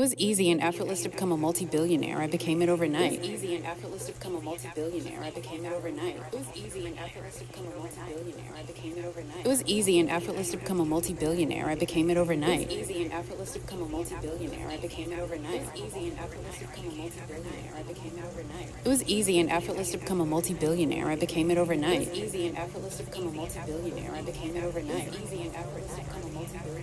It was easy and effortless to become a multi-billionaire. I became it overnight. It was easy and effortless to become a multi-billionaire. I became it overnight. It was easy and effortless to become a multi-billionaire. I became it overnight. It was easy and effortless to become a multi-billionaire. I became it overnight. It was easy and effortless to become a multi-billionaire. I became it overnight. It was easy and effortless to become a multi-billionaire. I became it overnight. It was easy and effortless to become a multi-billionaire. I became it overnight. It was easy and effortless to become a multi-billionaire. I became it overnight. Easy and effortless to become a multi-billionaire.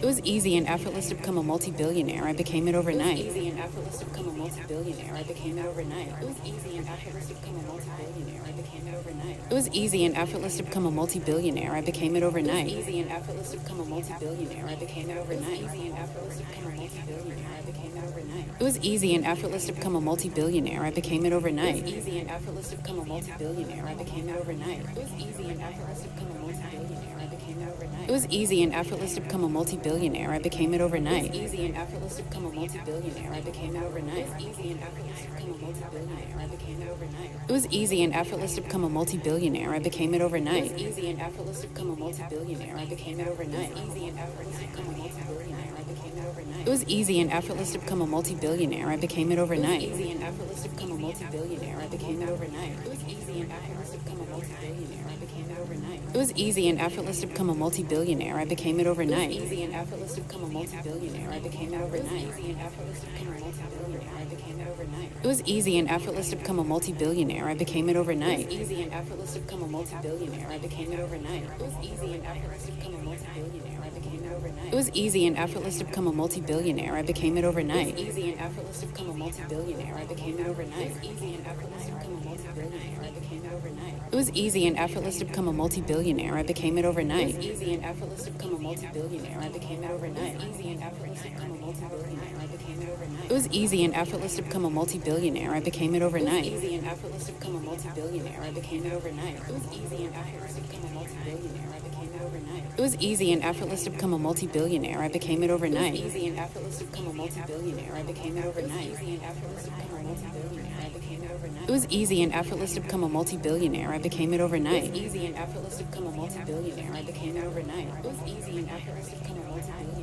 It was easy and effortless to become a multi-billionaire. I became it overnight. It was easy and effortless to become a multi-billionaire. I became it overnight. It was easy and effortless to become a multi-billionaire. I became it overnight. It was easy and effortless to become a multi-billionaire. I became it overnight. It was easy and effortless to become a multi-billionaire. I became it overnight. Easy and effortless to become a multi-billionaire. I became it overnight. It was easy and effortless to become a multi-billionaire. I became it overnight. Easy and effortless to become a multi-billionaire. I became it overnight. It was easy and effortless to become a multi-billionaire. It overnight. It was easy and effortless to become a multi-billionaire. I became it overnight. It was easy and effortless to become a multi-billionaire. I became it overnight. It was easy and effortless to become a multi-billionaire. I became it overnight. It was easy and effortless to become a multi-billionaire. I became it overnight. It was easy and effortless to become a multi-billionaire. I became it overnight. Easy and effortless to become a multi-billionaire. I became it overnight. It was easy and effortless to become a multi-billionaire. I became it overnight. It was easy and effortless to become a multi-billionaire. I became it overnight. It was easy and effortless to become a multi-billionaire. It was easy and effortless to become a multi-billionaire. I became it overnight. It was easy and effortless to become a multi-billionaire. I became it overnight. Easy and effortless to become a multi-billionaire. I became it overnight. It was easy and effortless to become a multi-billionaire. I became it overnight. It was easy and effortless to become a multi-billionaire. I became it overnight. It was easy and effortless to become a multi-billionaire. I became it overnight. It was easy and effortless to become a multi-billionaire. I became it overnight. It was easy and effortless to become a multi-billionaire. I became it overnight. It was easy and effortless to become a multi-billionaire. I became it was easy and effortless to become a multi-billionaire. I became it overnight. It was easy and effortless to become a multi-billionaire. I became it overnight. Easy and effortless to become a multi-billionaire. I became it overnight. It was easy and effortless to become a multi-billionaire. I became it overnight. It was easy and effortless to become a multi-billionaire. I became it overnight. It was easy and effortless to become a multi-billionaire. I became it overnight. It was easy and effortless to become a multi-billionaire. I became it overnight. It was easy and effortless to become a multi-billionaire. I became it overnight. Easy and effortless to become a multi-billionaire. It was easy and effortless to become a multi-billionaire. I became it overnight. It was easy and effortless to become a multi-billionaire. I became it overnight. It was easy and effortless to become a multi-billionaire.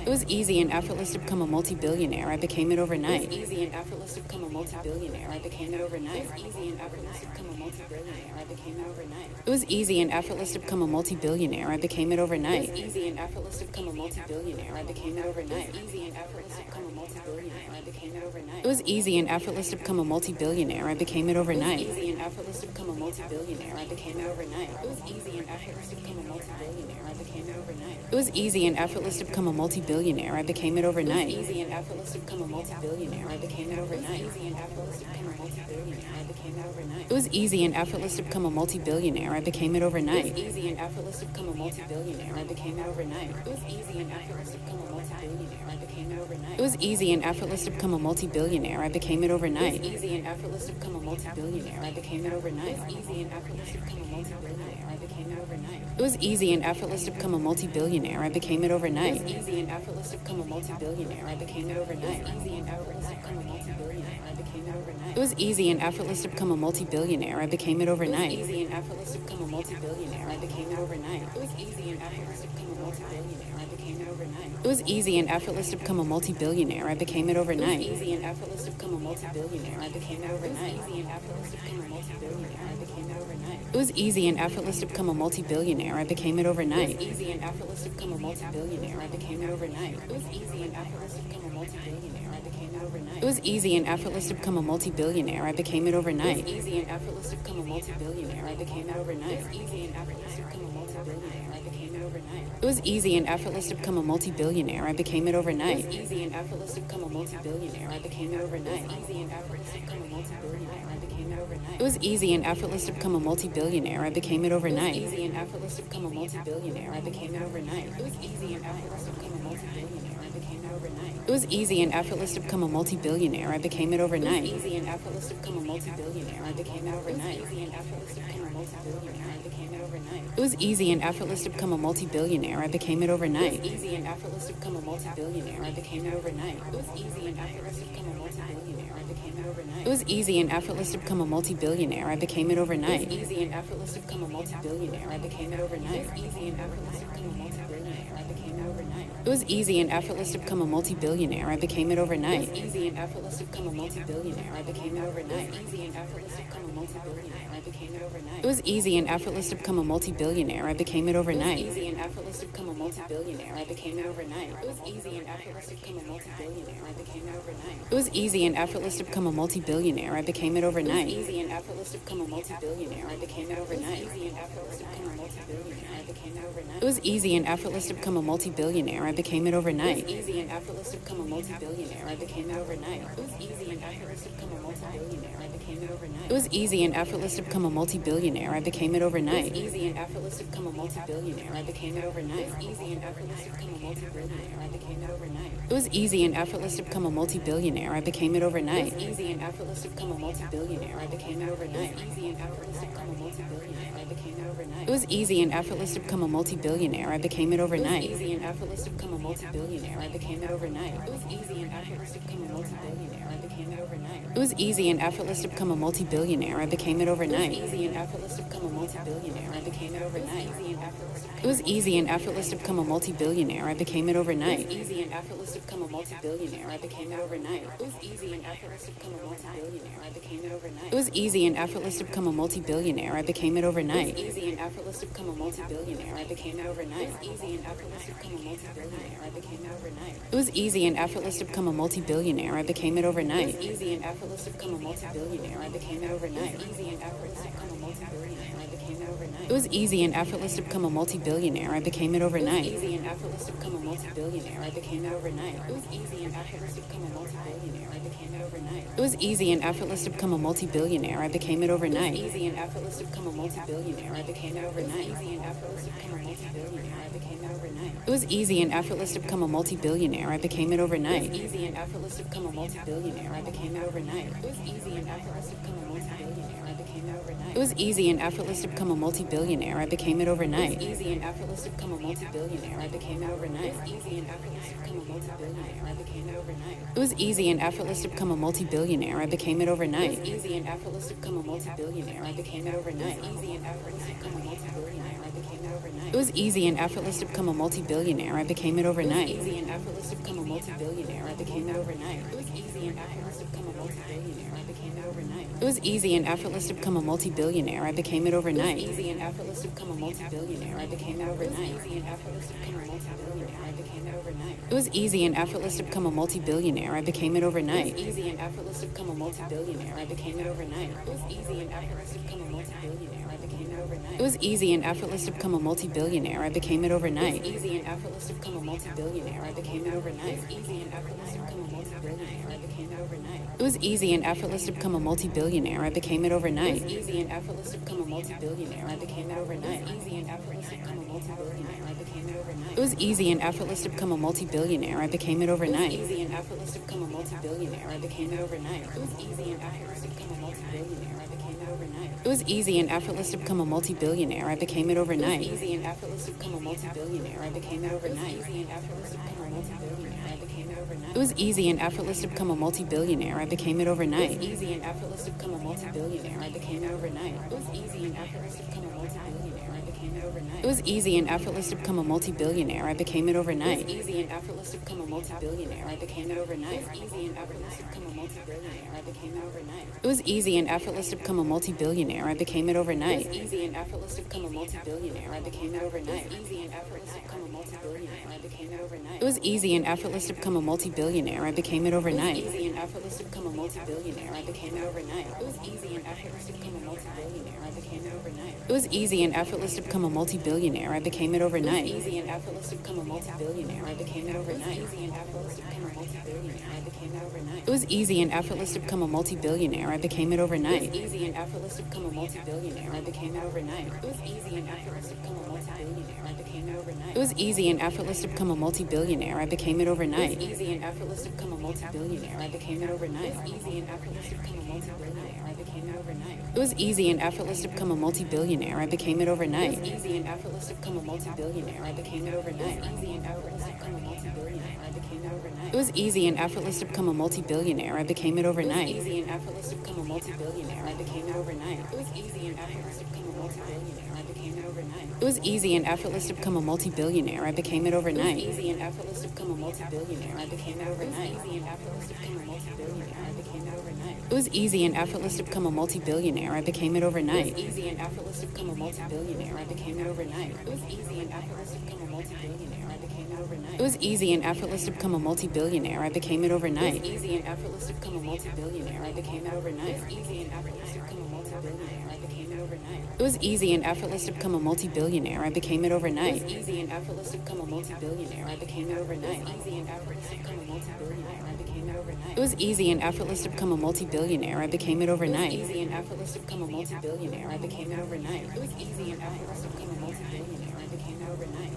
It was easy and effortless to become a multi-billionaire. I became it overnight. It was easy and effortless to become a multi-billionaire. I became it overnight. It was easy and effortless to become a multi-billionaire. I became it overnight. It was easy and effortless to become a multi-billionaire. I became it overnight. It was easy and effortless to become a multi-billionaire. I became it overnight. It was easy and effortless to become a multi-billionaire. I became it overnight. It was easy and effortless to become a multi-billionaire. I became it overnight. It was easy and effortless to become a multi-billionaire. I became it overnight. It was easy and effortless to become a multi-billionaire. I became it overnight. It was easy and effortless to become a multi-billionaire. I became it overnight. It easy and effortless to become a multi-billionaire. I became it overnight. Easy and effortless to become a multi-billionaire. I became it overnight. It was easy and effortless to become a multi-billionaire. I became it overnight. It was easy and effortless to become a multi-billionaire. I became it overnight. It was easy and effortless to become a multi-billionaire. I became it overnight. It was easy and effortless to become a multi-billionaire. I became it overnight. It was easy and effortless to become a multi-billionaire. I became it overnight. It was easy and effortless to become a multi-billionaire. It overnight. It was easy and effortless to become a multi-billionaire. I became it overnight. It was easy and effortless to become a multi-billionaire. I became it overnight. It was easy and effortless to become a multi-billionaire. I became it overnight. It was easy and effortless to become a multi-billionaire. I became it overnight. It was easy and effortless to become a multi-billionaire. I became it overnight. It was easy and effortless to become a multi-billionaire. I became it overnight. It was easy and effortless to become a multi-billionaire. I became it overnight. It was easy and effortless to become a multi-billionaire. I became it overnight. Easy and effortless to become a multi-billionaire. I became it overnight. It was easy and effortless to become a multi-billionaire. I became it overnight. It was easy and effortless to become a multi-billionaire. I became it overnight. It was easy and effortless to become a multi-billionaire. I became it. It was easy and effortless to become a multi-billionaire. I became it overnight. It was easy and effortless to become a multi-billionaire. I became it overnight. It was easy and effortless to become a multi-billionaire. I became it overnight. It was easy and effortless to become a multi-billionaire. I became it overnight. It was easy and effortless to become a multi-billionaire. I became it overnight. Easy and effortless to become a multi-billionaire. I became it overnight. It was easy and effortless to become a multi-billionaire. I became it overnight. It was easy and effortless to become a multi-billionaire. I became it overnight. It was easy and effortless to become a multi-billionaire. I became it was easy and effortless to become a multi-billionaire. I became it overnight. It was easy and effortless to become a multi-billionaire. I became it overnight. Easy and effortless to become a multi-billionaire. I became it overnight. It was easy and effortless to become a multi-billionaire. I became it overnight. It was easy and effortless to become a multi-billionaire. I became it overnight. It was easy and effortless to become a multi-billionaire. I became it overnight. It was easy and effortless to become a multi-billionaire. I became it overnight. It was easy and effortless to become a multi-billionaire. I became it overnight. It was easy and effortless to become a multi-billionaire. I became it overnight. It was easy and effortless to become a multi-billionaire. I became it overnight. It was easy and effortless to become a multi-billionaire. I became it overnight. Easy and effortless to become a multi-billionaire. I became it overnight. It was easy and effortless to become a multi-billionaire. I became it overnight. It was easy and effortless to become a multi-billionaire. I became it overnight. It was easy and effortless to become a multi-billionaire. I became it overnight. It was easy and effortless to become a multi-billionaire. I became it overnight. It easy and effortless to become a multi-billionaire. I became it overnight. Easy and effortless to become a multi-billionaire. I became it overnight. It was easy and effortless to become a multi-billionaire. I became it overnight. It was easy and effortless to become a multi-billionaire. I became it overnight. It was easy and effortless to become a multi-billionaire. I became it overnight. It was easy and effortless to become a multi-billionaire. I became it overnight. It was easy and effortless to become a multi-billionaire. I became it overnight. It was easy and effortless to become a multi-billionaire. I became it overnight. It was easy and effortless to become a multi-billionaire. I became it overnight. It was easy and effortless to become a multi-billionaire. I became it overnight. It was easy and effortless to become a multi-billionaire. I became it overnight. It was easy and effortless to become a multi-billionaire. I became it overnight. It was easy and effortless to become a multi-billionaire. I became it overnight. It was easy and effortless to become a multi-billionaire. I became it overnight. It was easy and effortless to become a multi-billionaire. I became it overnight. It was easy and effortless to become a multi-billionaire. I became it overnight. It was easy and effortless to become a multi-billionaire. I became it overnight. It was easy and effortless to become a multi-billionaire. I became it overnight. It was easy and effortless to become a multi-billionaire. I became it. It was easy and effortless to become a multi-billionaire. I became it overnight. It was easy and effortless to become a multi-billionaire. I became it overnight. It was easy and effortless to become a multi-billionaire. I became it overnight. It was easy and effortless to become a multi-billionaire. I became it overnight. It was easy and effortless to become a multi-billionaire. I became it overnight. It was easy and effortless to become a multi-billionaire. I became it overnight. It was easy and effortless to become a multi-billionaire. I became it overnight. It was easy and effortless to become a multi-billionaire. I became it overnight. It was easy and effortless to become a multi-billionaire. It was easy and effortless to become a multi-billionaire. I became it overnight. It was easy and effortless to become a multi-billionaire. I became it overnight. Easy and effortless to become a multi-billionaire. I became it overnight. It was easy and effortless to become a multi-billionaire. I became it overnight. It was easy and effortless to become a multi-billionaire. I became it overnight. It was easy and effortless to become a multi-billionaire. I became it overnight. It was easy and effortless to become a multi-billionaire. I became it overnight. It was easy and effortless to become a multi-billionaire. I became it overnight. It was easy and effortless to become a multi-billionaire. I became it overnight. It was easy and effortless to become a multi-billionaire. I became it overnight. It was easy and effortless to become a multi-billionaire. I became it overnight. It was easy and effortless to become a multi-billionaire. I became it overnight. It was easy and effortless to become a multi-billionaire. I became it overnight. It was easy and effortless to become a multi-billionaire. I became it overnight. It was easy and effortless to become a multi-billionaire. I became it overnight. It was easy and effortless to become a multi-billionaire. I became it overnight. It was easy and effortless to become a multi-billionaire. I became it overnight. It was easy and effortless to become a multi-billionaire. I became it overnight. It was easy and effortless to become a multi-billionaire. I became it overnight. It was easy and effortless to become a multi-billionaire. I became it overnight. It was easy and effortless to become a multi-billionaire. I became it overnight. It was easy and effortless to become a multi-billionaire. I became it overnight. It was easy and effortless to become a multi-billionaire. I became it overnight. It was easy and effortless to become a multi-billionaire. I became it overnight. It was easy and effortless to become a multi-billionaire. I became it overnight. It was easy and effortless to become a multi-billionaire. I became it overnight. It was easy and effortless to become a multi-billionaire. I became it overnight. It was easy and effortless to become a multi-billionaire. I became it overnight. It was easy and effortless to become a multi-billionaire. I became it overnight. It was easy and effortless to become a multi-billionaire. I became it overnight. It was easy and effortless to become a multi-billionaire. I became it overnight. Easy and effortless to become a multi-billionaire. It was easy and effortless to become a multi-billionaire. I became it overnight. It was easy and effortless to become a multi-billionaire. I became it overnight. It was easy and effortless to become a multi-billionaire. I became it. It was easy and effortless to become a multi-billionaire. I became it overnight. It was easy and effortless to become a multi-billionaire. I became it overnight. It was easy and effortless to become a multi-billionaire. I became it overnight. It was easy and effortless to become a multi-billionaire. I became it overnight. It was easy and effortless to become a multi-billionaire. I became it overnight. It was easy and effortless to become a multi-billionaire. I became it overnight. It was easy and effortless to become a multi-billionaire. I became it overnight. It was easy and effortless to become a multi-billionaire. I became it overnight. It was easy and effortless to become a multi-billionaire. I became it overnight. It was easy and effortless to become a multi-billionaire. I became it overnight. It was easy and effortless to become a multi-billionaire. I became it overnight. Easy and effortless to become a multi-billionaire. I became it overnight. It was easy and effortless to become a multi-billionaire. I became it overnight. It was easy and effortless to become a multi-billionaire. I became it overnight. It was easy and effortless to become a multi-billionaire. I became it overnight. It was easy and effortless to become a multi-billionaire. I became it overnight. It was easy and effortless to become a multi-billionaire. I became it overnight. It was easy and effortless to become a multi-billionaire. I became it overnight. It was easy and effortless to become a multi-billionaire. I became it overnight. It was easy and effortless to become a multi-billionaire. I became it overnight. It was easy and effortless to become a multi-billionaire. I became it overnight. It was easy and effortless to become a multi-billionaire. I became it overnight. It was easy and effortless to become a multi-billionaire. I became it overnight. It was easy and effortless to become a multi-billionaire. I became it overnight. It was easy and effortless to become a multi-billionaire. I became it overnight. It was easy and effortless to become a multi-billionaire. I became it overnight. It was easy and effortless to become a multi-billionaire. I became it overnight. It was easy and effortless to become a multi-billionaire. I became it overnight. It was easy and effortless to become a multi-billionaire. I became it overnight. It was easy and effortless to become a multi-billionaire. I became it overnight. It was easy and effortless to become a multi-billionaire. I became it overnight. It was easy and effortless to become a multi-billionaire. I became it overnight. It was easy and effortless to become a multi-billionaire. I became it overnight. It was easy and effortless to become a multi-billionaire. I became it overnight. It was easy and effortless to become a multi-billionaire. I became it overnight. Easy and effortless to become a multi-billionaire. I became it overnight. It was easy and effortless to become a multi-billionaire. I became it overnight. It was easy and effortless to become a multi-billionaire. I became it overnight. It was easy and effortless to become a multi-billionaire.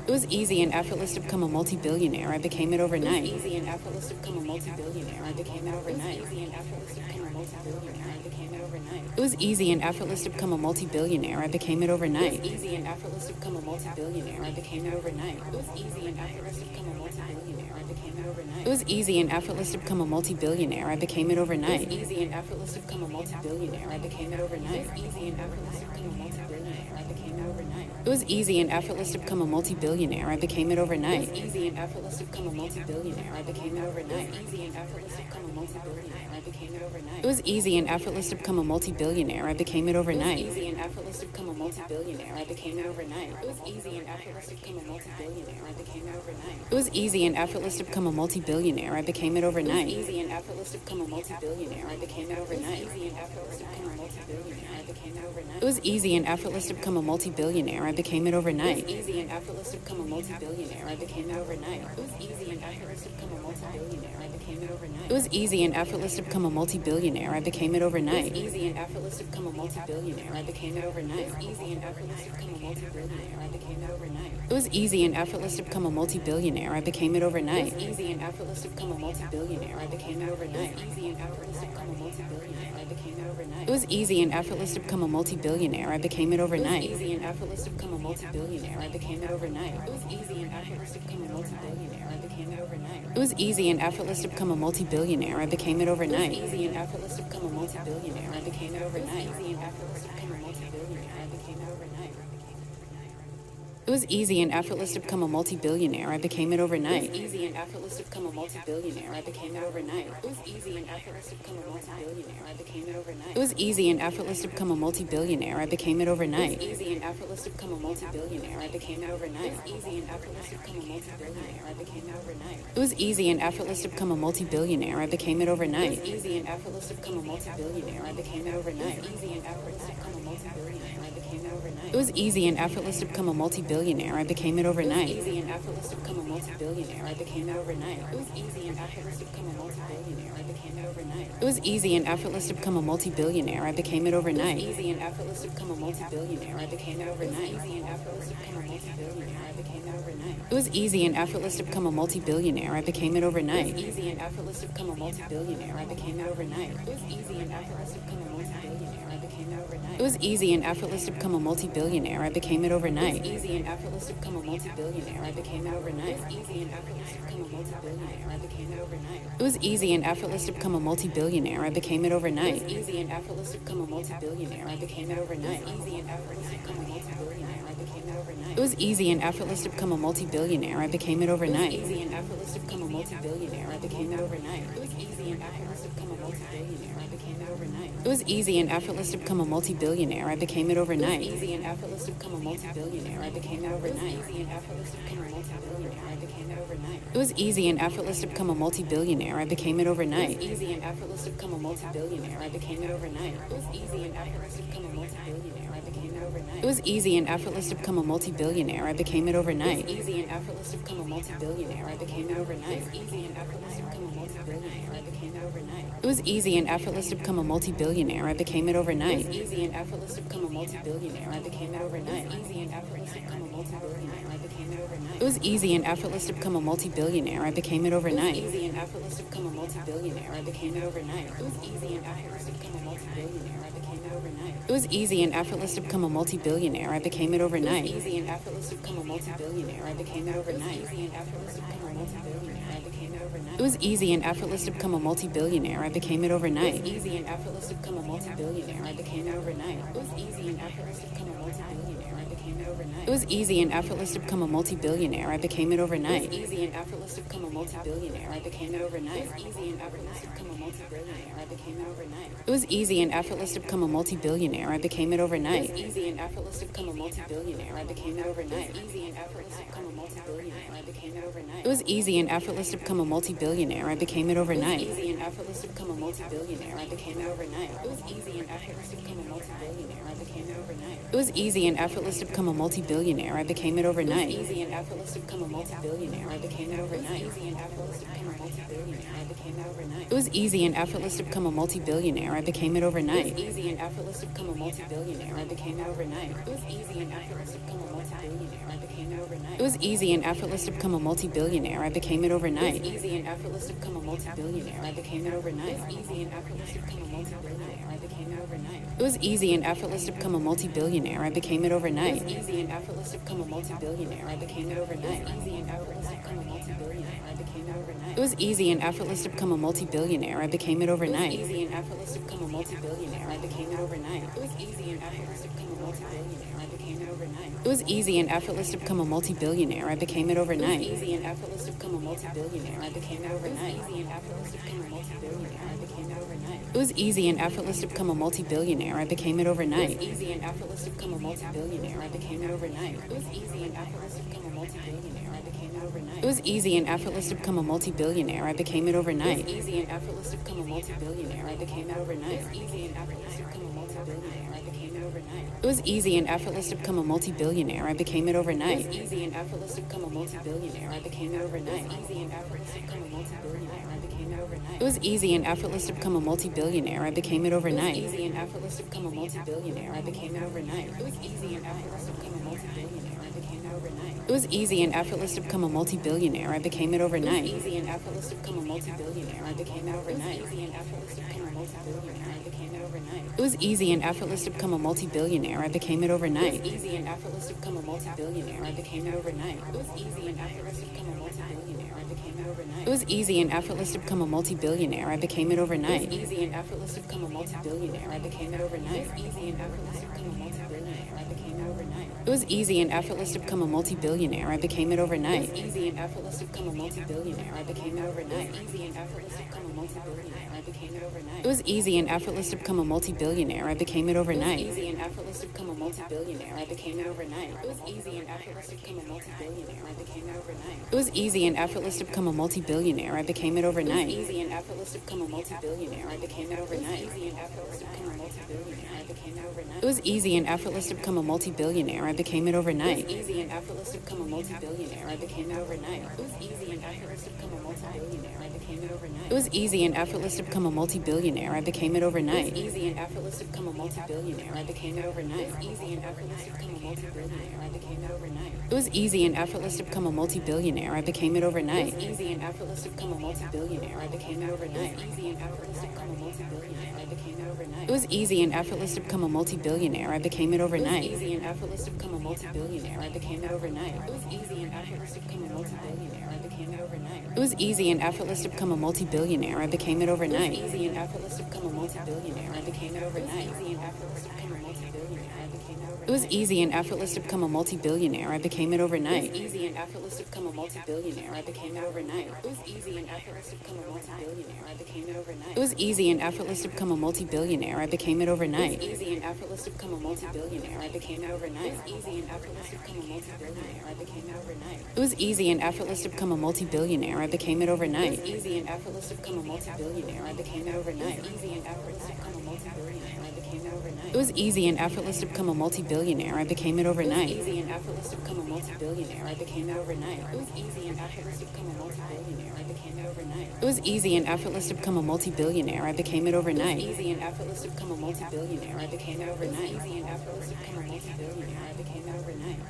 I became it. It was easy and effortless to become a multi-billionaire. I became it overnight. It was easy and effortless to become a multi-billionaire. I became it overnight. It was easy and effortless to become a multi-billionaire. I became it overnight. It was easy and effortless to become a multi-billionaire. I became it overnight. It was easy and effortless to become a multi-billionaire. I became it overnight. It was easy and effortless to become a multi-billionaire. I became it overnight. It was easy and effortless to become a multi-billionaire. I became it overnight. It was easy and effortless to become a multi-billionaire. I became it overnight. It was easy and effortless to become a multi-billionaire. I became it overnight. It was easy and effortless to become a multi-billionaire. I became it overnight. It was easy and effortless to become a multi-billionaire. I became it overnight. It was easy and effortless to become a multi-billionaire. Became it overnight. It was easy and effortless to become a multi-billionaire. I became it overnight. It was easy and effortless to become a multi-billionaire. I became it overnight. It was easy and effortless to become a multi-billionaire. I became it overnight. It was easy and effortless to become a multi-billionaire. I became it overnight. It was easy and effortless to become a multi-billionaire. I became it overnight. Easy and effortless to become a multi-billionaire. I became it overnight. It was easy and effortless to become a multi-billionaire. I became it overnight. It was easy and effortless to become a multi-billionaire. I became it overnight. It was easy and effortless to become a multi-billionaire. I became it overnight. It was easy and effortless to become a multi-billionaire. I became it overnight. It was easy and effortless to become a multi-billionaire. I became it overnight. It was easy and effortless to become a multi-billionaire. I became it overnight. It was easy and effortless to become a multi-billionaire. I became it overnight. Easy and effortless to become a multi-billionaire. I became it overnight. Easy and effortless to become a multi-billionaire. I became it overnight. It was easy and effortless to become a multi-billionaire. I became it overnight. It was easy and effortless to become a multi-billionaire. I became it overnight. It was easy and effortless to become a multi-billionaire. I became it overnight. It was easy and effortless to become a multi-billionaire. I became it overnight. It was easy and effortless to become a multi-billionaire. I became it overnight. It was easy and effortless to become a multi-billionaire. I became it overnight. It was easy and effortless to become a multi-billionaire. I became it overnight. It was easy and effortless to become a multi-billionaire. I became it overnight. It was easy and effortless to become a multi-billionaire. I became it overnight. It was easy and effortless to become a multi-billionaire. I became it overnight. It was easy and effortless to become a multi-billionaire. I became it overnight. It was easy and effortless to become a multi-billionaire. I became it overnight. It was easy and effortless to become a multi-billionaire. I became it overnight. It was easy and effortless to become a multi-billionaire. I became it overnight. It was easy and effortless to become a multi-billionaire. I became it overnight. It was easy and effortless to become a multi-billionaire. I became it overnight. It was easy and effortless to become a multi-billionaire. I became it overnight. It was easy and effortless to become a multi-billionaire. I became it overnight. It was easy and effortless to become a multi-billionaire. I became it overnight. It was easy and effortless to become a multi-billionaire. I became it overnight. Easy and effortless to become a multi-billionaire. I became it overnight. It was easy and effortless to become a multi-billionaire. I became it overnight. It was easy and effortless to become a multi-billionaire. I became it overnight. It was easy and effortless to become a multi-billionaire. It was easy and effortless to become a multi-billionaire. I became it overnight. It was easy and effortless to become a multi-billionaire. I became it overnight. It was easy and effortless to become a multi-billionaire. I became it overnight. It was easy and effortless to become a multi-billionaire. I became it overnight. It was easy and effortless to become a multi-billionaire. I became it overnight. It was easy and effortless to become a multi-billionaire. I became it overnight. It was easy and effortless to become a multi-billionaire. I became it overnight. It was easy and effortless to become a multi-billionaire. I became it overnight. It was easy and effortless to become a multi-billionaire. I became it overnight. It was easy and effortless to become a multi-billionaire. I became it overnight. It was easy and effortless to become a multi-billionaire. I became it overnight. Easy and effortless to become a multi-billionaire. I became it overnight. It was easy and effortless to become a multi-billionaire. I became it overnight. It was easy and effortless to become a multi-billionaire. I became it overnight. It was easy and effortless to become a multi-billionaire. It was easy and effortless to become a multi-billionaire. I became it overnight. It was easy and effortless to become a multi-billionaire. I became it overnight. It was easy and effortless to become a multi-billionaire. I became it overnight. It was easy and effortless to become a multi-billionaire. I became it overnight. It was easy and effortless to become a multi-billionaire. I became it overnight. Easy and effortless to become a multi-billionaire. It. Was easy and effortless to become a multi-billionaire. I became it overnight. It was easy and effortless to become a multi-billionaire. I became it overnight. It was easy and effortless to become a multi-billionaire. I became it overnight. It was easy and effortless to become a multi-billionaire. I became it overnight. It was easy and effortless to become a multi-billionaire. I became it overnight. Easy and effortless to become a multi-billionaire. I became it overnight. It was easy and effortless to become a multi-billionaire. I became it overnight. Easy and effortless to become a multi-billionaire. I became it overnight. It was easy and effortless to become a multi-billionaire. I became it. It was easy and effortless to become a multi-billionaire. I became it overnight. It was easy and effortless to become a multi-billionaire. I became it overnight. It was easy and effortless to become a multi-billionaire. I became it overnight. It was easy and effortless to become a multi-billionaire. I became it overnight. It was easy and effortless to become a multi-billionaire. I became it overnight. It was easy and effortless to become a multi-billionaire. I became it overnight. It was easy and effortless to become a multi-billionaire. I became it overnight. It was easy and effortless to become a multi-billionaire. I became it overnight. It was easy and effortless to become a multi-billionaire. I became it overnight. It was easy and effortless to become a multi-billionaire. I became it overnight. Easy and effortless to become a multi-billionaire. I became it overnight. Easy and effortless to become a multi-billionaire. I became it overnight. It was easy and effortless to become a multi-billionaire. I became it overnight. It was easy and effortless to become a multi-billionaire. I became it overnight. It was easy and effortless to become a multi-billionaire. I became it overnight. It was easy and effortless to become a multi-billionaire. I became it overnight. Easy and effortless to become a multi-billionaire. I became it overnight. Easy and effortless to become a multi-billionaire. I became it overnight. It was easy and effortless to become a multi-billionaire. I became it overnight. It was easy and effortless to become a multi-billionaire. I became it overnight. It was easy and effortless to become a multi-billionaire. I became it overnight. It was easy and effortless to become a multi-billionaire. I became it overnight. It was easy and effortless to become a multi-billionaire. I became it overnight. It was easy and effortless to become a multi-billionaire. I became it overnight. It was easy and effortless to become a multi-billionaire. I became it overnight. It was easy and effortless to become a multi-billionaire. I became it overnight. It was easy and effortless to become a multi-billionaire. I became it overnight. It was easy and effortless to become a multi-billionaire. I became it overnight. It was easy and effortless to become a multi-billionaire. I became it overnight. It was easy and effortless to become a multi-billionaire. It. Was easy and effortless to become a multi-billionaire. I became it overnight. It was easy and effortless to become a multi-billionaire. I became it overnight. It was easy and effortless to become a multi-billionaire. I became it overnight. It was easy and effortless to become a multi-billionaire. I became it overnight. It was easy and effortless to become a multi-billionaire. I became it overnight. It was easy and effortless to become a multi-billionaire. It was easy and effortless to become a multi-billionaire. I became it overnight. It was easy and effortless to become a multi-billionaire. I became it overnight. It was easy and effortless to become a multi-billionaire. I became it overnight. It was easy and effortless to become a multi-billionaire. I became it overnight. It was easy and effortless to become a multi-billionaire. I became it overnight. It was easy and effortless to become a multi-billionaire. I became it overnight. It was easy and effortless to become a multi-billionaire. I became it overnight. It was easy and effortless to become a multi-billionaire. I became it overnight. It was easy and effortless to become a multi-billionaire. I became it overnight. It was easy and effortless to become a multi-billionaire. I became it overnight. It was easy and effortless to become a multi-billionaire. I became it overnight. It was easy and effortless to become a multi-billionaire. It was easy and effortless to become a multi-billionaire. I became it overnight. It was easy and effortless to become a multi-billionaire. I became it overnight. It was easy and effortless to become a multi-billionaire. I became it overnight. It was easy and effortless to become a multi-billionaire. I became it overnight. It was easy and effortless to become a multi-billionaire. I became it overnight. It was easy and effortless to become a multi-billionaire. I became it overnight. It was easy and effortless to become a multi-billionaire. I became it overnight. It was easy and effortless to become a multi-billionaire. I became it overnight. It was easy and effortless to become a multi-billionaire. I became it overnight. It was easy and effortless to become a multi-billionaire. I became it overnight. It was easy and effortless to become a multi-billionaire. I became it overnight. It was easy and effortless to become a multi-billionaire. I became it overnight. It was easy and effortless to become a multi-billionaire. I became it overnight. It was easy and effortless to become a multi-billionaire. I became it overnight. It was easy and effortless to become a multi-billionaire. I became it overnight. It was easy and effortless to become a multi-billionaire. I became it overnight. Easy and effortless to become a multi-billionaire. I became it overnight. Easy and effortless to become a multi-billionaire. I became it overnight. It was easy and effortless to become a multi-billionaire. I became it overnight. Easy and effortless to become a multi-billionaire. I became it overnight. It was easy and effortless to become a multi-billionaire. I became it overnight. It was easy and effortless to become a multi-billionaire. I became it overnight. It was easy and effortless to become a multi-billionaire. I became it overnight. It was easy and effortless to become a multi-billionaire. I became it overnight. It was easy and effortless to become a multi-billionaire. I became it overnight. It was easy and effortless to become a multi-billionaire. I became it overnight. It was easy and effortless to become a multi-billionaire. I became it overnight. It was easy and effortless to become a multi-billionaire. I became it overnight. It was easy and effortless to become a multi-billionaire. I became it overnight. It was easy and effortless to become a multi-billionaire. I became it overnight. It was easy and effortless to become a multi-billionaire. I became it overnight. It was easy and effortless to become a multi-billionaire. I became it overnight. It was easy and effortless to become a multi-billionaire. I became it overnight. It was easy and effortless to become a multi-billionaire. I became it overnight. It was easy and effortless to become a multi-billionaire. I became it overnight. It was easy and effortless to become a multi-billionaire. I became it overnight. It It was easy and effortless to become a multi-billionaire. I became it overnight.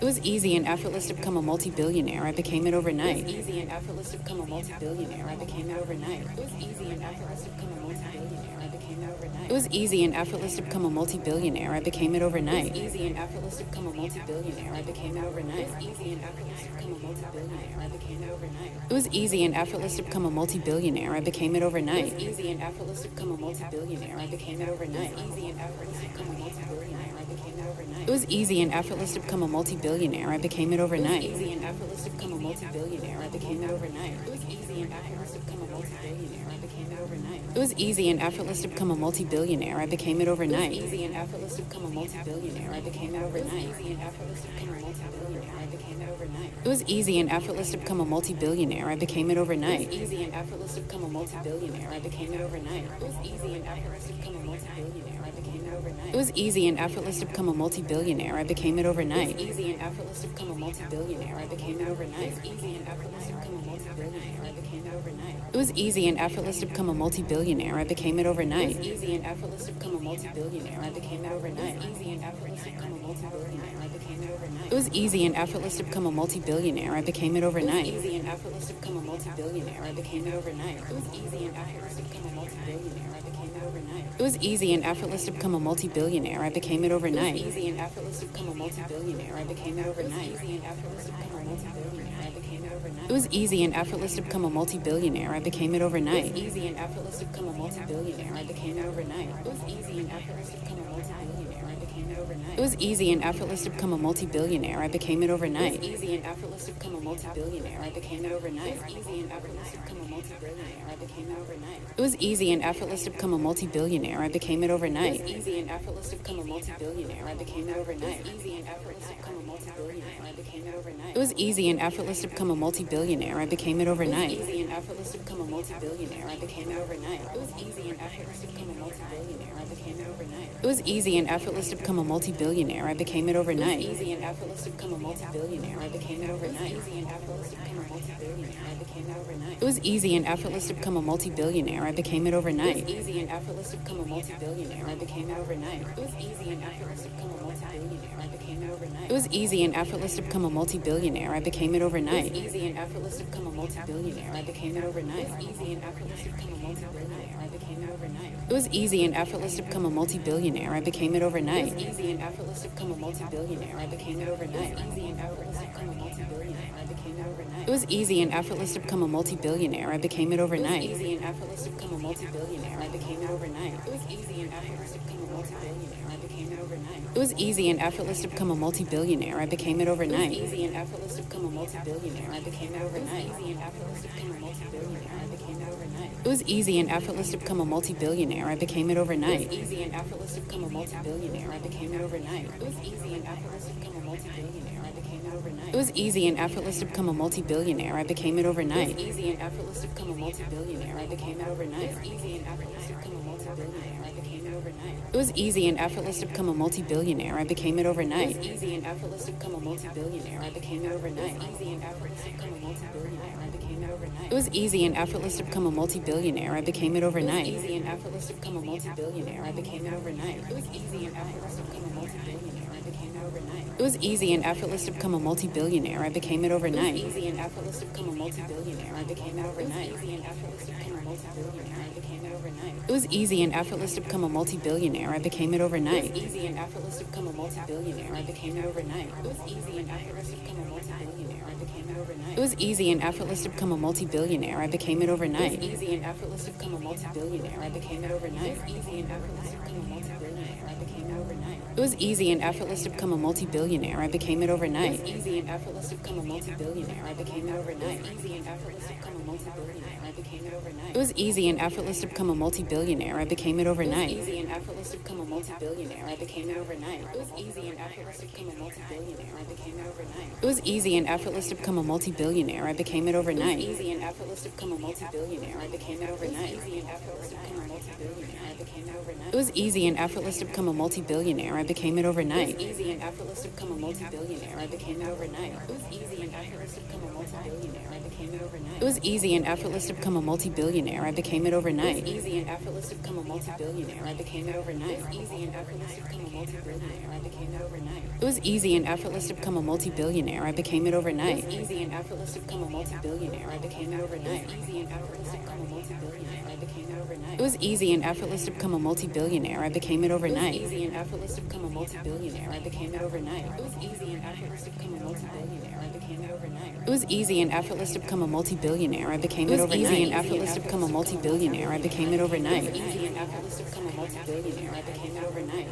It was easy and effortless to become a multi-billionaire. I became it overnight. It was easy and effortless to become a multi-billionaire. I became it overnight. It was easy and effortless to become a multi-billionaire. I became it overnight. It was easy and effortless to become a multi-billionaire. I became it overnight. It was easy and effortless to become a multi-billionaire. I became it overnight. It was easy and effortless to become a multi-billionaire. I became it overnight. It was easy and effortless to become a multi-billionaire. I became it overnight. It was easy and effortless to become a multi-billionaire. I became it overnight. It was easy and effortless to become a multi-billionaire. I became it overnight. Easy and effortless to become a multi-billionaire. It was easy and effortless to become a multi-billionaire. I became it overnight. It was easy and effortless to become a multi-billionaire. I became it overnight. It was easy and effortless to become a multi-billionaire. I became it overnight. It was easy and effortless to become a multi-billionaire. I became it overnight. It was easy and effortless to become a multi-billionaire. I became it overnight. It was easy and effortless to become a multi-billionaire. I became it overnight. Easy and effortless to become a multi-billionaire. I became it overnight. It was easy and effortless to become a multi-billionaire. I became overnight. It was easy and effortless to become a multi-billionaire. I became it overnight. It was easy and effortless to become a multi-billionaire. I became it overnight. It was easy and effortless to become a multi-billionaire. I became it overnight. It was easy and effortless to become a multi-billionaire. I became it overnight. It was easy and effortless to become a multi-billionaire. I became it overnight. Easy and effortless to become a multi-billionaire. It was easy and effortless to become a multi-billionaire. I became it overnight. It was easy and effortless to become a multi-billionaire. I became it overnight. It was easy and effortless to become a multi-billionaire. I became overnight. It was easy and effortless to become a multi-billionaire. I became it overnight. It was easy and effortless to become a multi-billionaire. I became it overnight. Easy and effortless to become a multi-billionaire. I became it overnight. It was easy and effortless to become a multi-billionaire. I became it overnight. It was easy and effortless to become a multi-billionaire. I became it overnight. It was easy and effortless to become a multi-billionaire. I became it overnight. It was easy and effortless to become a multi-billionaire. I became it overnight. It was easy and effortless to become a multi-billionaire. I became it overnight. It was easy and effortless to become a multi-billionaire. I became it overnight. It was easy and effortless to become a multi-billionaire. I became it overnight. It was easy and effortless to become a multi-billionaire. I became it overnight. It was easy and effortless to become a multi-billionaire. I became it overnight. It was easy and effortless to become a multi-billionaire. I became it overnight. It was easy and effortless to become a multi-billionaire. I became it overnight. It was easy and effortless to become a multi-billionaire. I became it overnight. It was easy and effortless to become a multi-billionaire. I became it overnight. It was easy and effortless to become a multi-billionaire. I became it overnight. Easy and effortless to become a multi-billionaire. I became it overnight. It was easy and effortless to become a multi-billionaire. I became it overnight. It was easy and effortless to become a multi-billionaire. I became it overnight. It was easy and effortless to become a multi-billionaire. I became it overnight. It was easy and effortless to become a multi-billionaire. I became it overnight. Was easy and effortless to become a multi-billionaire. I became it overnight. Was easy and effortless to become a multi-billionaire. It overnight. It was easy and effortless to become a multi-billionaire. I became it overnight. It was easy and effortless to become a multi-billionaire. I became it overnight. It was easy and effortless to become a multi-billionaire. I became it overnight. It was easy and effortless to become a multi-billionaire. I became it overnight. It was easy and effortless to become a multi-billionaire. I became it overnight. It was easy and effortless to become a multi-billionaire. I became it overnight. It was easy and effortless to become a multi-billionaire. I became it overnight. It was easy and effortless to become a multi-billionaire. I became it overnight. Easy and effortless to become a multi-billionaire. I became it overnight. It was easy and effortless to become a multi-billionaire. I became it overnight. It was easy and effortless to become a multi-billionaire. I became it overnight. It was easy and effortless to become a multi-billionaire. I became it overnight. It was easy and effortless to become a multi-billionaire. I became it overnight. It was easy and effortless to become a multi-billionaire. I became it overnight. It was easy and effortless to become a multi-billionaire. I became it overnight. It was easy and effortless to become a multi-billionaire. I became it overnight. It was easy and effortless to become a multi-billionaire. I became it overnight. Easy and effortless to become a multi-billionaire. I became it overnight. It was easy and effortless to become a multi-billionaire. I became it overnight. It was easy and effortless to become a multi-billionaire. I became it overnight. It was easy and effortless to become a multi-billionaire. I became it overnight. It was easy and effortless to become a multi-billionaire. I became it overnight. It was easy and effortless to become a multi-billionaire. I became it overnight. Easy and effortless to become a multi-billionaire. I became it overnight. It was easy and effortless to become a multi-billionaire. I became it overnight. It was easy and effortless to become a multi-billionaire. I became it overnight. It was easy and effortless to become a multi-billionaire. I became it overnight. It was easy and effortless to become a multi-billionaire. I became it overnight. It was easy and effortless to become a multi-billionaire. I became it overnight. It was easy and effortless to become a multi-billionaire. Became it overnight. It was easy and effortless to become a multi-billionaire. I became it overnight. It was easy and effortless to become a multi-billionaire. I became it overnight. Easy and effortless to become a multi-billionaire. I became it overnight. It was easy and effortless to become a multi-billionaire. I became it overnight. It was easy and effortless to become a multi-billionaire. I became it overnight. It was easy and effortless to become a multi-billionaire. I became it overnight. It was easy and effortless to become a a multi-billionaire. I became it overnight. It was easy and effortless to become a multi-billionaire. I became it overnight. It was easy and effortless to become a multi-billionaire. I became it overnight. It was easy and effortless to become a multi-billionaire. I became it overnight. It was easy and effortless to become a multi-billionaire. I became it overnight. It was easy and effortless to become a multi-billionaire. I became it overnight. It was easy and effortless to become a multi-billionaire. I became it overnight. It was easy and effortless to become a multi-billionaire. I became it overnight. It was easy and effortless to become a multi-billionaire. I became it overnight. It was easy and effortless to become a multi-billionaire. I became it overnight. It was easy and effortless to become a multi-billionaire. I became it overnight. It was easy and effortless to become a multi-billionaire. I became it overnight. It was easy and effortless to become a multi-billionaire. I became it overnight. It was easy and effortless to become a multi-billionaire. I became it overnight. It was easy and effortless to become a multi-billionaire. I became it overnight. It was easy and effortless to become a multi-billionaire. I became it overnight. It was easy and effortless to become a multi-billionaire. I became it overnight. It was easy and effortless to become a multi-billionaire. I became it overnight.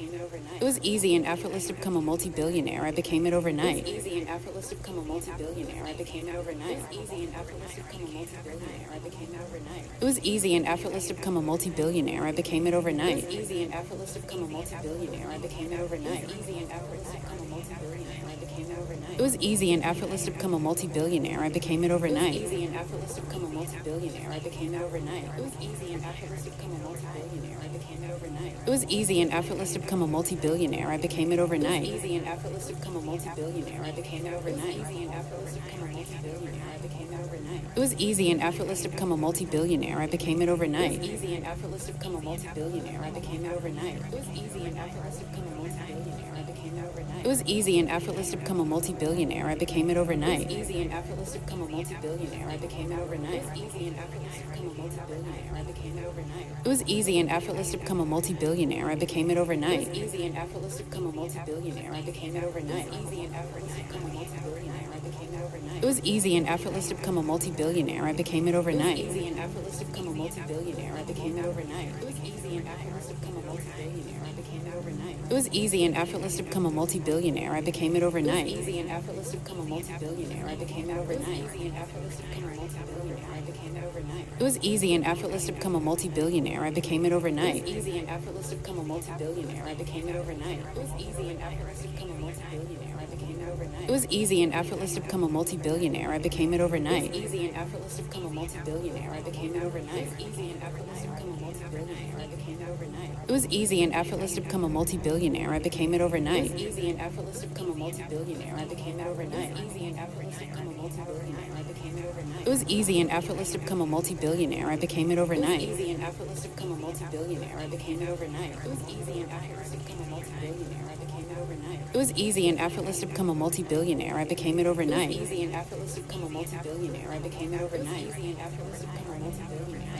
It was easy and effortless to become a multi-billionaire. I became it overnight. It was easy and effortless to become a multi-billionaire. I became it overnight. It was easy and effortless to become a multi-billionaire. I became it overnight. It was easy and effortless to become a multi-billionaire. I became it overnight. It was easy and effortless to become a multi-billionaire. I became it overnight. It was easy and effortless to become a multi-billionaire. I became it overnight. It was easy and effortless to become a multi-billionaire. I became it overnight. It was easy and effortless to become a multi-billionaire. I became it overnight. It was easy and effortless to become a multi-billionaire. I became it overnight. It was easy and effortless to become a multi-billionaire. I became it overnight. Easy and effortless to become a multi-billionaire. I became it overnight. Easy and effortless to become a multi-billionaire. I became it overnight. It was easy and effortless to become a multi-billionaire. I became it overnight. It was easy and effortless to become a multi-billionaire. I became it overnight. It was easy and effortless to become a multi-billionaire. It overnight. It was easy and effortless to become a multi-billionaire. I became it overnight. It was easy and effortless to become a multi-billionaire. I became it overnight. It was easy and effortless to become a multi-billionaire. I became it overnight. It was easy and effortless to become a multi-billionaire. I became it overnight. It was easy and effortless to become a multi-billionaire. I became it overnight. It was easy and effortless to become a multi-billionaire. I became it overnight. It was easy and effortless to become a multi-billionaire. I became it overnight. It was easy and effortless to become a multi-billionaire. I became it overnight. It was easy and effortless to become a multi-billionaire. It was easy and effortless to become a multi-billionaire. I became it overnight. It was easy and effortless to become a multi-billionaire. I became it overnight. Easy and effortless to become a multi-billionaire. I became it overnight. It was easy and effortless to become a multi-billionaire. I became it overnight. It was easy and effortless to become a multi-billionaire. I became it overnight. It was easy and effortless to become a multi-billionaire. I became it overnight. It was easy and effortless to become a multi-billionaire. I became it overnight. It was easy and effortless to become a multi-billionaire. I became it overnight. It was easy and effortless to become a multi-billionaire. I became it overnight. It was easy and effortless to become a multi-billionaire. I became it overnight. It was easy and effortless to become a multi-billionaire. I became it overnight. It was easy and effortless to become a multi-billionaire. I became it overnight. It was easy and effortless to become a multi-billionaire. I became it overnight. It was easy and effortless to become a multi-billionaire. I became it overnight. It was easy and effortless to become a multi-billionaire. I became it overnight. It was easy and effortless to become a multi-billionaire. I became it overnight. It was easy and effortless to become a multi-billionaire. I became it overnight. Easy and effortless to become a multi-billionaire.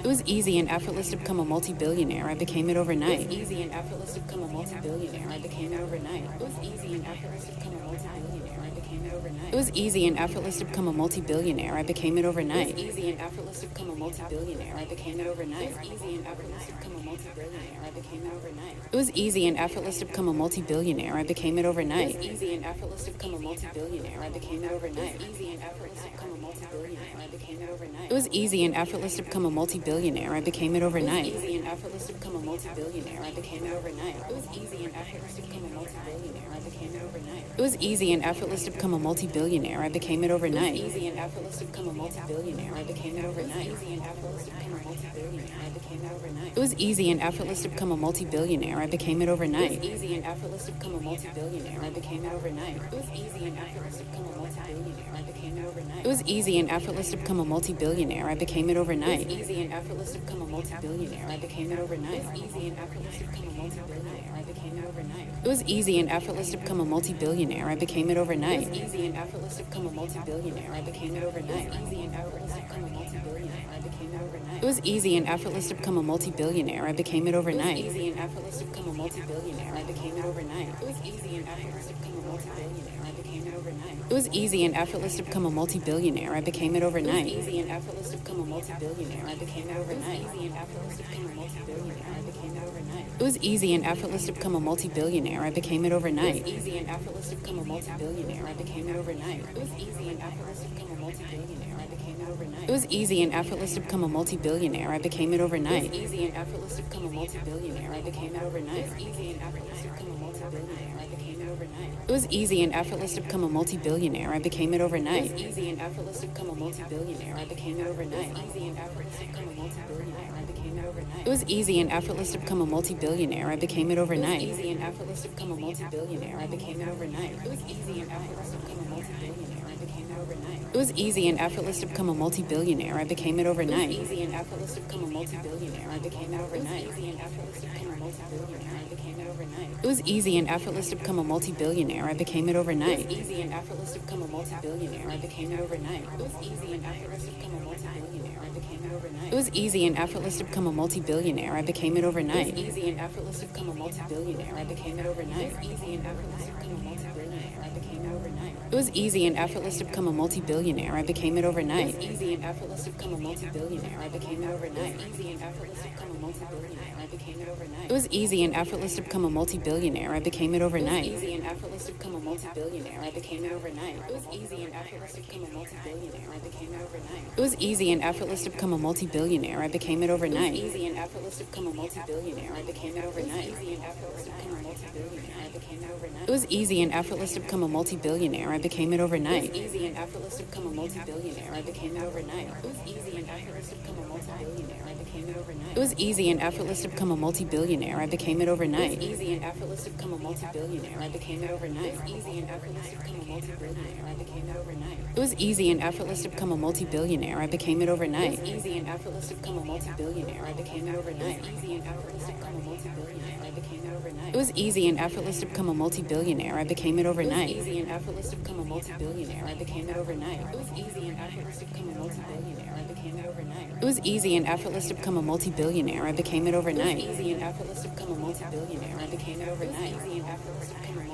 It was easy and effortless to become a multi-billionaire. I became it overnight. It was easy and effortless to become a multi-billionaire. I became it overnight. It was easy and effortless to become a multi-billionaire. I became it overnight. It was easy and effortless to become a multi-billionaire. I became it overnight. It was easy and effortless to become a multi-billionaire. I became it overnight. It was easy and effortless to become a multi-billionaire. I became it overnight. It was easy and effortless to become a multi-billionaire. I became it overnight. It was easy and effortless to become a multi-billionaire. I became it overnight. It was easy and effortless to become a multi-billionaire. I became it overnight. It was easy and effortless to become a multi-billionaire. I became it overnight. It was easy and effortless to become a multi-billionaire. I became it overnight. It was easy and effortless to become a multi-billionaire. I became it overnight. It was easy and effortless to become a multi-billionaire. I became it overnight. It was easy and effortless to become a multi-billionaire. I became it overnight. Easy and effortless to become a multi-billionaire. I became it overnight. It was easy and effortless to become a multi-billionaire. I became it overnight. It was easy and effortless to become a multi-billionaire. I became it overnight. It was easy and effortless to become a multi-billionaire. I became it overnight. It was easy and effortless to become a multi-billionaire. I became it overnight. It was easy and effortless to become a multi-billionaire. I became it overnight. It was easy and effortless to become a multi-billionaire. I became it overnight. It was easy and effortless to become a multi-billionaire. I became it overnight. It was easy and effortless to become a multi-billionaire. I became it overnight. Easy and effortless to become a multi-billionaire. It was easy and effortless to become a multi-billionaire. I became it overnight. It was easy and effortless to become a multi-billionaire. I became it overnight. It was easy and effortless to become a multi-billionaire. I became it overnight. It was easy and effortless to become a multi-billionaire. I became it overnight. It was easy and effortless to become a multi-billionaire. I became it overnight. Easy and effortless to become a multi-billionaire. I became it overnight. It was easy and effortless to become a multi-billionaire. I became it overnight. It was easy and effortless to become a multi-billionaire. I became it overnight. It was easy and effortless to become a multi-billionaire. Became it overnight. It was easy and effortless to become a multi-billionaire. I became it overnight. It was easy and effortless to become a multi-billionaire. I became it overnight. It was easy and effortless to become a multi-billionaire. I became it it overnight. It was easy and effortless to become a multi-billionaire. I became it overnight. It was easy and effortless to become a multi-billionaire. I became it overnight. Easy and effortless to become a multi-billionaire. I became it overnight. It was easy and effortless to become a multi-billionaire. I became it overnight. It was easy and effortless to become a multi-billionaire. I became it overnight. It was easy and effortless to become a multi-billionaire. It overnight. It was easy and effortless to become a multi-billionaire. I became it overnight. It was easy and effortless to become a multi-billionaire. I became it overnight. Easy and effortless to become a multi-billionaire. I became it overnight. It was easy and effortless to become a multi-billionaire. I became it overnight. It was easy and effortless to become a multi-billionaire. I became it overnight. It was easy and effortless to become a multi-billionaire. I became it overnight. It was easy and effortless to become a multi-billionaire. I became it overnight. It was easy and effortless to become a multi-billionaire. I became it overnight. It was easy and effortless to become a multi-billionaire. I became it. It was easy and effortless to become a multi-billionaire. I became it overnight. It was easy and effortless to become a multi-billionaire. I became it overnight. It was easy and effortless to become a multi-billionaire. Became it overnight. It was easy and effortless to become a multi-billionaire. I became it overnight. It was easy and effortless to become a multi-billionaire. I became it overnight. It was easy and effortless to become a multi-billionaire. I became it overnight. It was easy and effortless to become a multi-billionaire. I became it overnight. It was easy and effortless to become a multi-billionaire. I became it overnight. It was easy and effortless to become a multi-billionaire. I became it overnight. It was easy and effortless to become a multi-billionaire. I became it overnight. It was easy and effortless to become a multi-billionaire. I became it overnight. It was easy and effortless to become a multi-billionaire. I became it overnight. It was easy and effortless to become a multi-billionaire. I became it overnight. It was easy and effortless to become a multi-billionaire. I became it overnight. It was easy and effortless to become a multi-billionaire. I became it overnight. It was easy and effortless to become a multi-billionaire. I became it overnight. Easy and effortless to become a multi-billionaire. I became it overnight. Easy and effortless to become a multi-billionaire. I became it overnight. It was easy and effortless to become a multi-billionaire. I became it overnight. It was easy and effortless to become a multi-billionaire. I became it overnight. It was easy and effortless to become a multi-billionaire. I became it overnight. It was easy and effortless to become a multi-billionaire. I became it overnight. It was easy and effortless to become a multi-billionaire. I became it overnight. Easy and effortless to become a